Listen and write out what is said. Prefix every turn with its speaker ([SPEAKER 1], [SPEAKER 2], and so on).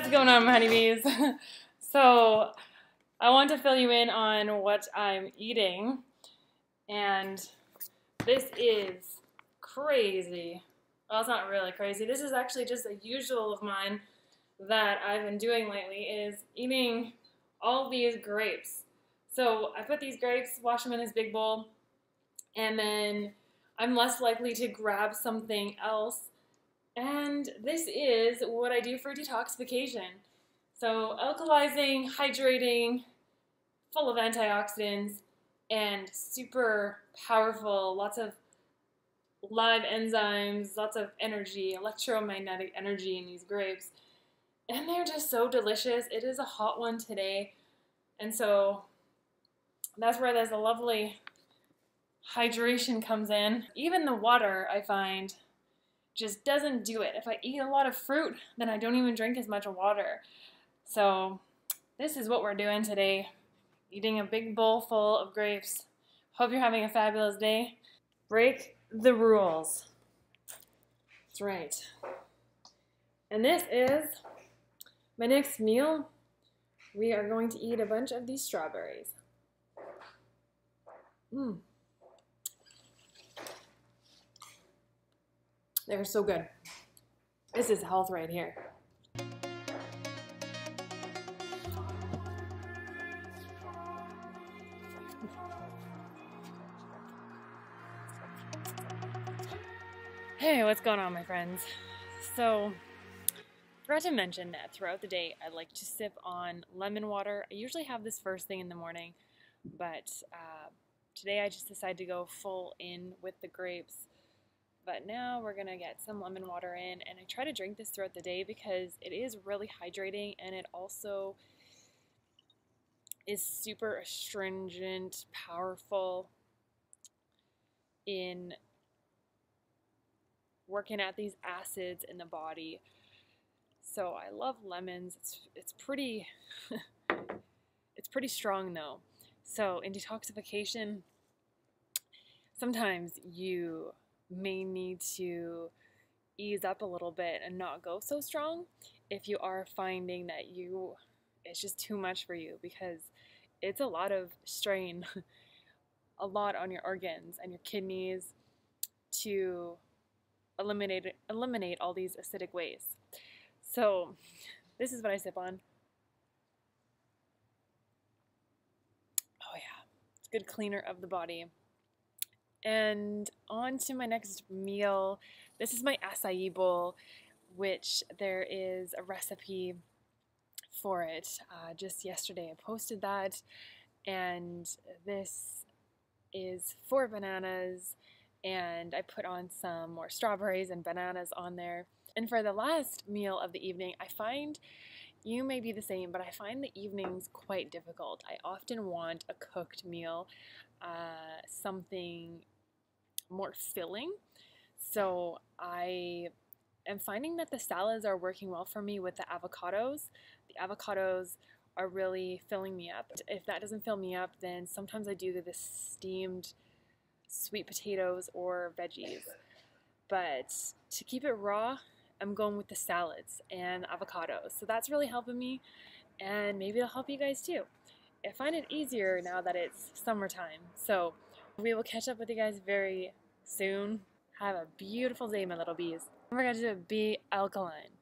[SPEAKER 1] What's going on, honeybees? so, I want to fill you in on what I'm eating, and this is crazy. Well, it's not really crazy. This is actually just a usual of mine that I've been doing lately is eating all these grapes. So I put these grapes, wash them in this big bowl, and then I'm less likely to grab something else. And this is what I do for detoxification. So alkalizing, hydrating, full of antioxidants, and super powerful, lots of live enzymes, lots of energy, electromagnetic energy in these grapes. And they're just so delicious. It is a hot one today. And so that's where there's a lovely hydration comes in. Even the water, I find, just doesn't do it. If I eat a lot of fruit, then I don't even drink as much water. So this is what we're doing today. Eating a big bowl full of grapes. Hope you're having a fabulous day. Break the rules. That's right. And this is my next meal. We are going to eat a bunch of these strawberries. Mmm. They're so good. This is health right here. Hey, what's going on, my friends? So, forgot to mention that throughout the day, I like to sip on lemon water. I usually have this first thing in the morning, but uh, today I just decided to go full in with the grapes. But now we're gonna get some lemon water in, and I try to drink this throughout the day because it is really hydrating and it also is super astringent, powerful in working at these acids in the body. So I love lemons. It's it's pretty it's pretty strong though. So in detoxification, sometimes you may need to ease up a little bit and not go so strong if you are finding that you it's just too much for you because it's a lot of strain a lot on your organs and your kidneys to eliminate eliminate all these acidic waste. So this is what I sip on. Oh yeah, it's a good cleaner of the body. And on to my next meal. This is my acai bowl, which there is a recipe for it. Uh, just yesterday I posted that, and this is four bananas, and I put on some more strawberries and bananas on there. And for the last meal of the evening, I find you may be the same, but I find the evenings quite difficult. I often want a cooked meal, uh, something more filling. So I am finding that the salads are working well for me with the avocados. The avocados are really filling me up. If that doesn't fill me up, then sometimes I do the steamed sweet potatoes or veggies. But to keep it raw, I'm going with the salads and avocados. So that's really helping me, and maybe it'll help you guys too. I find it easier now that it's summertime. So we will catch up with you guys very soon. Have a beautiful day, my little bees. We're going to be alkaline.